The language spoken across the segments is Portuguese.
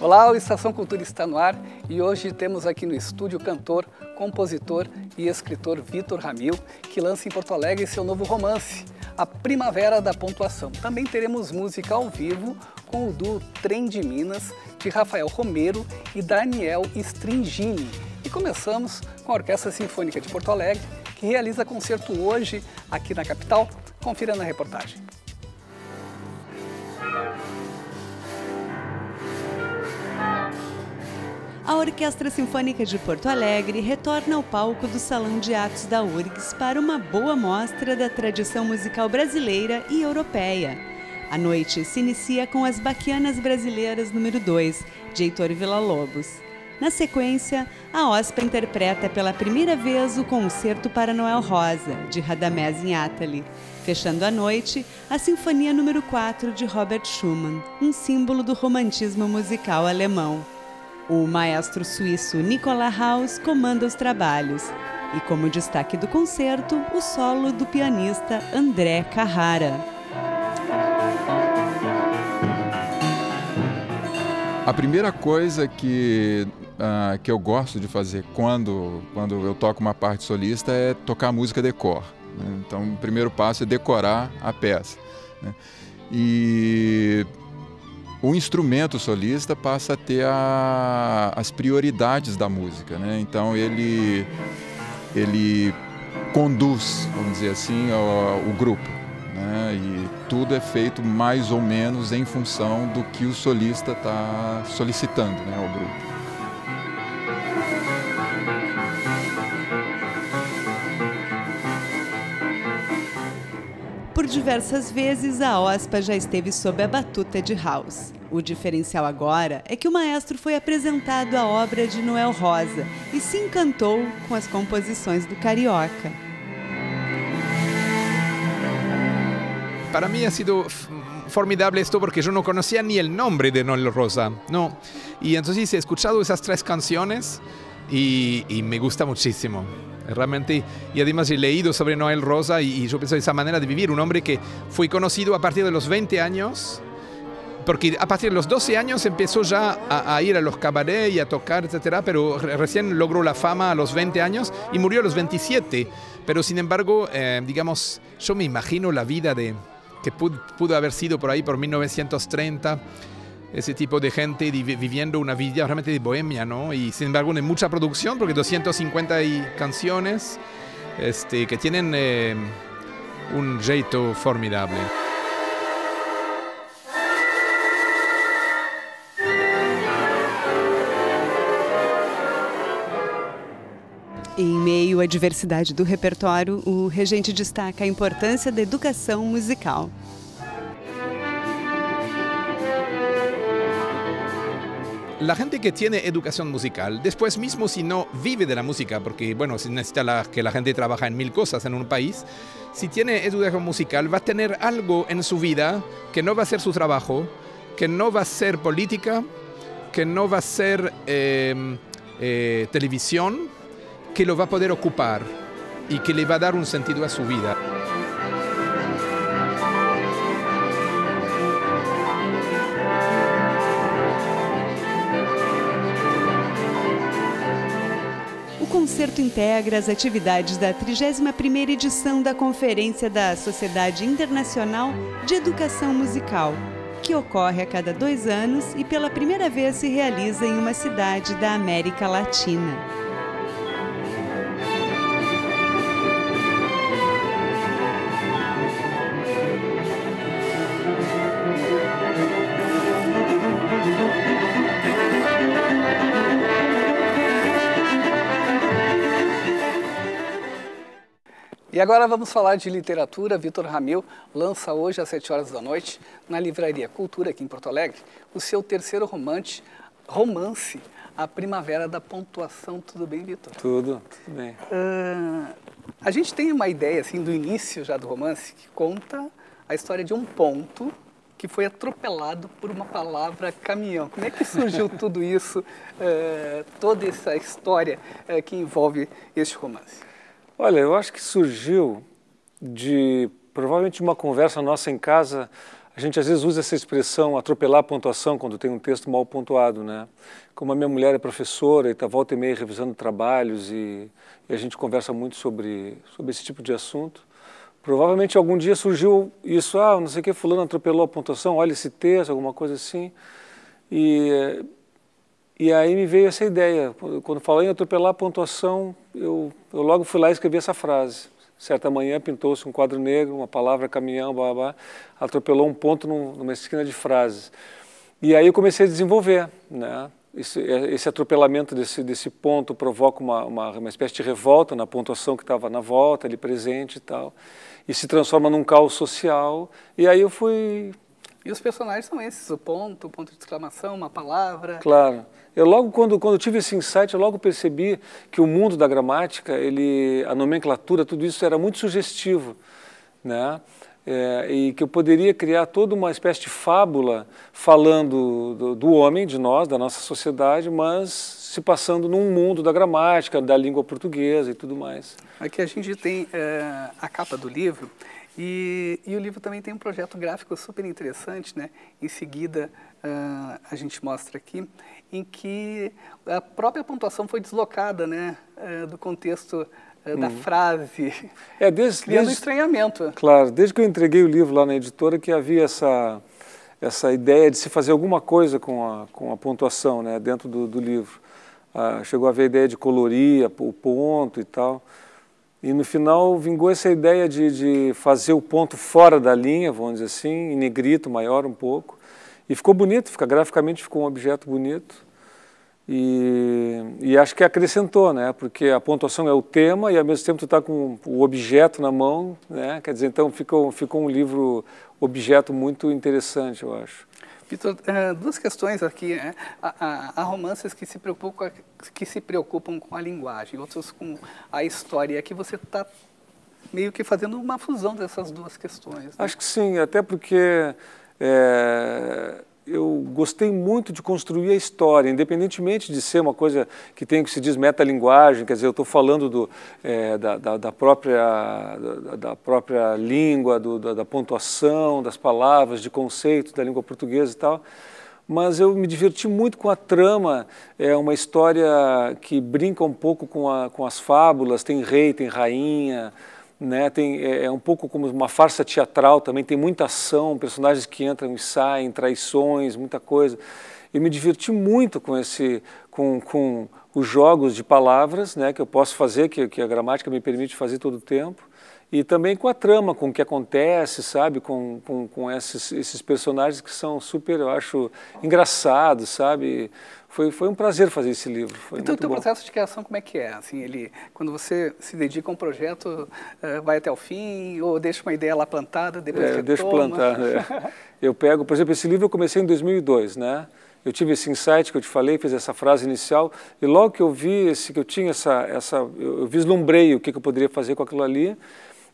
Olá, o Estação Cultura está no ar e hoje temos aqui no estúdio o cantor, compositor e escritor Vitor Ramil, que lança em Porto Alegre seu novo romance, A Primavera da Pontuação. Também teremos música ao vivo com o duo Trem de Minas, de Rafael Romero e Daniel Stringini. E começamos com a Orquestra Sinfônica de Porto Alegre, que realiza concerto hoje aqui na capital. Confira na reportagem. A Orquestra Sinfônica de Porto Alegre retorna ao palco do Salão de Atos da URGS para uma boa mostra da tradição musical brasileira e europeia. A noite se inicia com as Baquianas Brasileiras número 2, de Heitor Villa-Lobos. Na sequência, a OSPA interpreta pela primeira vez o Concerto para Noel Rosa, de Radamés Inátali. Fechando a noite, a Sinfonia número 4 de Robert Schumann, um símbolo do romantismo musical alemão. O maestro suíço Nicolas Haus comanda os trabalhos. E como destaque do concerto, o solo do pianista André Carrara. A primeira coisa que, uh, que eu gosto de fazer quando, quando eu toco uma parte solista é tocar música de cor. Né? Então, o primeiro passo é decorar a peça. Né? E o instrumento solista passa a ter a, as prioridades da música, né? Então ele ele conduz, vamos dizer assim, o, o grupo, né? E tudo é feito mais ou menos em função do que o solista está solicitando, né, ao grupo. Diversas vezes, a OSPA já esteve sob a batuta de House. O diferencial agora é que o maestro foi apresentado à obra de Noel Rosa e se encantou com as composições do Carioca. Para mim ha sido formidable esto porque yo no conocía ni el nombre de Noel Rosa, ¿no? Y entonces he escuchado esas tres canciones y, y me gusta muchísimo. Realmente, y además he leído sobre Noel Rosa y, y yo pienso esa manera de vivir, un hombre que fue conocido a partir de los 20 años, porque a partir de los 12 años empezó ya a, a, ir a los cabarets y a tocar, etcétera, pero recién logró la fama a los 20 años y murió a los 27. Pero sin embargo, eh, digamos, yo me imagino la vida de que pudo, haber sido por ahí por 1930 ese tipo de gente viviendo una vida realmente de bohemia, ¿no? Y sin embargo, de mucha producción, porque 250 y canciones este, que tienen eh, un jeito formidable. Em meio à diversidade do repertório, o regente destaca a importância da educação musical. La gente que tiene educación musical, después mismo si no vive de la música, porque bueno, si necesita la, que la gente trabaja en mil cosas en un país, si tiene educación musical va a tener algo en su vida que no va a ser su trabajo, que no va a ser política, que no va a ser eh, eh, televisión, que lo va a poder ocupar y que le va a dar un sentido a su vida. Concerto integra as atividades da 31ª edição da Conferência da Sociedade Internacional de Educação Musical, que ocorre a cada dois anos e pela primeira vez se realiza em uma cidade da América Latina. E agora vamos falar de literatura. Vitor Ramil lança hoje às 7 horas da noite, na Livraria Cultura, aqui em Porto Alegre, o seu terceiro romance, romance A Primavera da Pontuação. Tudo bem, Vitor? Tudo, tudo bem. Uh, a gente tem uma ideia, assim, do início já do romance, que conta a história de um ponto que foi atropelado por uma palavra caminhão. Como é que surgiu tudo isso, uh, toda essa história uh, que envolve este romance? Olha, eu acho que surgiu de provavelmente uma conversa nossa em casa. A gente às vezes usa essa expressão atropelar a pontuação quando tem um texto mal pontuado, né? Como a minha mulher é professora e está volta e meia revisando trabalhos e, e, a gente conversa muito sobre, sobre esse tipo de assunto, provavelmente algum dia surgiu isso, ah, não sei o que, fulano atropelou a pontuação, olha esse texto, alguma coisa assim. E, e aí me veio essa ideia, quando falei em atropelar a pontuação, eu, eu logo fui lá e escrevi essa frase. Certa manhã pintou-se um quadro negro, uma palavra caminhão, blá, blá, atropelou um ponto num, numa esquina de frases. E aí eu comecei a desenvolver, né? Esse, esse atropelamento desse, desse ponto provoca uma, uma, uma espécie de revolta na pontuação que estava na volta, ali presente e tal, e se transforma num caos social. E aí eu fui e os personagens são esses, o ponto, o ponto de exclamação, uma palavra. Claro. Eu logo, quando, quando tive esse insight, eu logo percebi que o mundo da gramática, ele, a nomenclatura, tudo isso era muito sugestivo, né? É, e que eu poderia criar toda uma espécie de fábula falando do, do, homem, de nós, da nossa sociedade, mas se passando num mundo da gramática, da língua portuguesa e tudo mais. Aqui a gente tem é, a capa do livro, e, e, o livro também tem um projeto gráfico super interessante, né? Em seguida, uh, a gente mostra aqui, em que a própria pontuação foi deslocada, né? Uh, do contexto uh, da uhum. frase, é, desde, criando desde, estranhamento. Claro, desde que eu entreguei o livro lá na editora que havia essa, essa ideia de se fazer alguma coisa com a, com a pontuação, né? Dentro do, do livro. Chegou a haver a ideia de colorir o ponto e tal. E no final vingou essa ideia de, de, fazer o ponto fora da linha, vamos dizer assim, em negrito, maior um pouco. E ficou bonito, fica, graficamente ficou um objeto bonito. E, e acho que acrescentou, né? Porque a pontuação é o tema e ao mesmo tempo tu está com o objeto na mão, né? Quer dizer, então ficou, ficou um livro objeto muito interessante, eu acho. Vitor, uh, duas questões aqui. Né? Há, romances que se, preocupam, que se preocupam com a linguagem, outros com a história. Aqui você está meio que fazendo uma fusão dessas duas questões. Né? Acho que sim, até porque é, gostei muito de construir a história, independentemente de ser uma coisa que tem que se diz metalinguagem, quer dizer, eu estou falando do, é, da, da, da, própria, da, da própria língua, do, da, da, pontuação, das palavras, de conceitos da língua portuguesa e tal, mas eu me diverti muito com a trama, é uma história que brinca um pouco com, a, com as fábulas, tem rei, tem rainha, né? Tem, é, é, um pouco como uma farsa teatral também, tem muita ação, personagens que entram e saem, traições, muita coisa. E me diverti muito com, esse, com, com os jogos de palavras né, que eu posso fazer, que, que a gramática me permite fazer todo o tempo e também com a trama, com o que acontece, sabe, com, com, com esses, esses personagens que são super, eu acho, engraçados, sabe, foi, foi um prazer fazer esse livro. Foi então, o teu bom. processo de criação como é que é? Assim, ele, quando você se dedica a um projeto, uh, vai até o fim ou deixa uma ideia lá plantada, depois é, retoma? deixo plantar. É. Eu pego, por exemplo, esse livro eu comecei em 2002, né? Eu tive esse insight que eu te falei, fiz essa frase inicial e logo que eu vi esse que eu tinha essa essa eu, eu vislumbrei o que, que eu poderia fazer com aquilo ali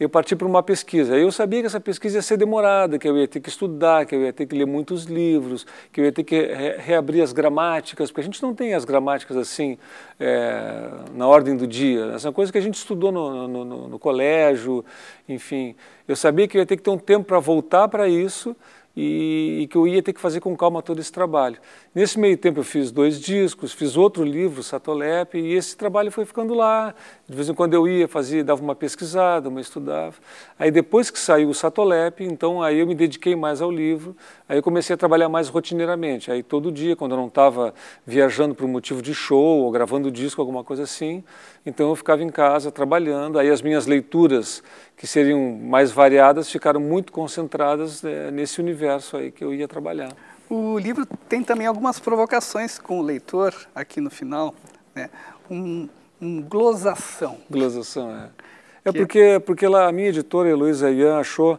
eu parti para uma pesquisa. Eu sabia que essa pesquisa ia ser demorada, que eu ia ter que estudar, que eu ia ter que ler muitos livros, que eu ia ter que re reabrir as gramáticas, porque a gente não tem as gramáticas assim é, na ordem do dia. Essa coisa que a gente estudou no, no, no, no colégio, enfim. Eu sabia que eu ia ter que ter um tempo para voltar para isso e, e, que eu ia ter que fazer com calma todo esse trabalho. Nesse meio tempo eu fiz dois discos, fiz outro livro, Satolep, e esse trabalho foi ficando lá. De vez em quando eu ia, fazia, dava uma pesquisada, uma estudava. Aí depois que saiu o Satolep, então aí eu me dediquei mais ao livro, aí eu comecei a trabalhar mais rotineiramente. Aí todo dia, quando eu não estava viajando por motivo de show ou gravando disco, alguma coisa assim, então eu ficava em casa trabalhando. Aí as minhas leituras que seriam mais variadas, ficaram muito concentradas né, nesse universo aí que eu ia trabalhar. O livro tem também algumas provocações com o leitor aqui no final, né? um, um glosação. Glosação, é. É porque, porque lá a minha editora, Heloísa Ian, achou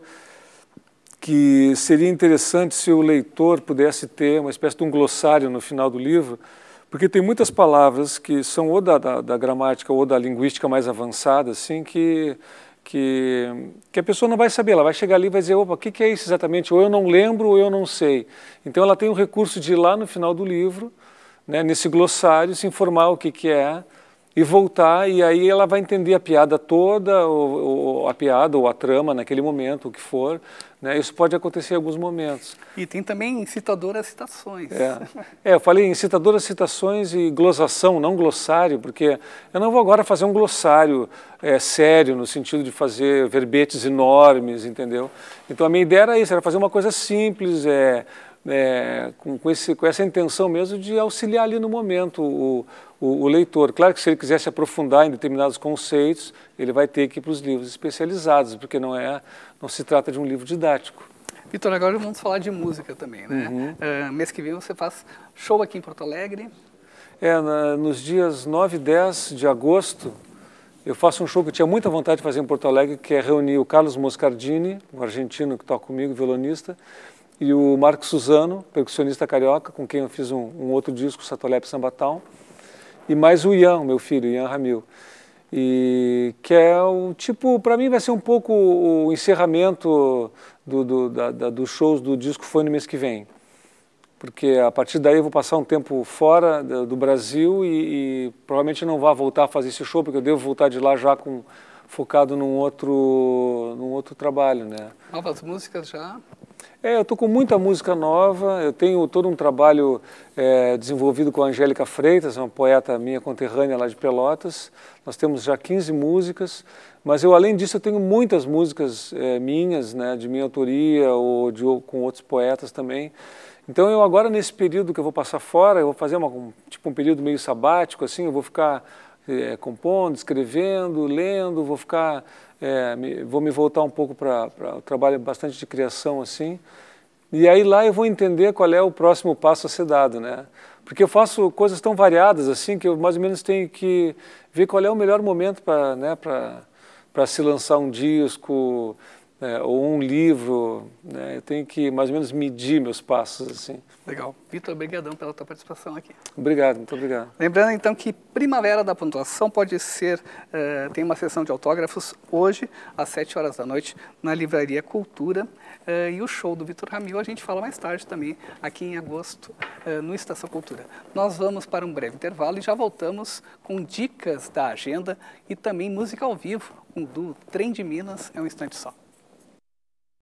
que seria interessante se o leitor pudesse ter uma espécie de um glossário no final do livro, porque tem muitas palavras que são ou da, da, da gramática ou da linguística mais avançada, assim, que que, que a pessoa não vai saber, ela vai chegar ali e vai dizer, opa, o que, que é isso exatamente? Ou eu não lembro ou eu não sei. Então ela tem o recurso de ir lá no final do livro, né, nesse glossário, se informar o que, que é, e voltar, e aí ela vai entender a piada toda, ou, ou, a piada ou a trama naquele momento, o que for. Né? Isso pode acontecer em alguns momentos. E tem também incitadoras citações. É. é, eu falei incitadoras citações e glossação, não glossário, porque eu não vou agora fazer um glossário é, sério, no sentido de fazer verbetes enormes, entendeu? Então a minha ideia era isso, era fazer uma coisa simples, é, é, com, com, esse, com, essa intenção mesmo de auxiliar ali no momento o, o, o, leitor. Claro que se ele quiser se aprofundar em determinados conceitos, ele vai ter que ir para os livros especializados, porque não, é, não se trata de um livro didático. Vitor, agora vamos falar de música também, né? Uhum. Uh, mês que vem você faz show aqui em Porto Alegre. É, na, nos dias 9 e 10 de agosto, eu faço um show que eu tinha muita vontade de fazer em Porto Alegre, que é reunir o Carlos Moscardini, um argentino que toca comigo, violonista, e o Marco Suzano, percussionista carioca, com quem eu fiz um, um outro disco, Satolep Sambatal, e mais o Ian, meu filho, Ian Ramil. E que é o tipo, para mim vai ser um pouco o encerramento do, do, da, da, dos shows do disco Foi no mês que vem. Porque a partir daí eu vou passar um tempo fora do Brasil e, e provavelmente não vá voltar a fazer esse show, porque eu devo voltar de lá já com focado num outro, num outro trabalho, né? Novas músicas já? É, eu estou com muita música nova, eu tenho todo um trabalho é, desenvolvido com a Angélica Freitas, uma poeta minha conterrânea lá de Pelotas. Nós temos já 15 músicas, mas eu além disso eu tenho muitas músicas é, minhas, né, de minha autoria ou de, com outros poetas também. Então eu agora nesse período que eu vou passar fora, eu vou fazer uma, um, tipo um período meio sabático, assim, eu vou ficar é, compondo, escrevendo, lendo, vou ficar é, me, vou me voltar um pouco para o trabalho bastante de criação assim, e aí lá eu vou entender qual é o próximo passo a ser dado, né? Porque eu faço coisas tão variadas assim que eu mais ou menos tenho que ver qual é o melhor momento para né, para se lançar um disco, é, ou um livro, né? eu tenho que mais ou menos medir meus passos assim. Legal. Vitor, obrigadão pela tua participação aqui. Obrigado, muito obrigado. Lembrando então que Primavera da Pontuação pode ser, uh, tem uma sessão de autógrafos hoje às 7 horas da noite na Livraria Cultura uh, e o show do Vitor Ramil a gente fala mais tarde também aqui em agosto uh, no Estação Cultura. Nós vamos para um breve intervalo e já voltamos com dicas da agenda e também música ao vivo, com do Trem de Minas é um instante só.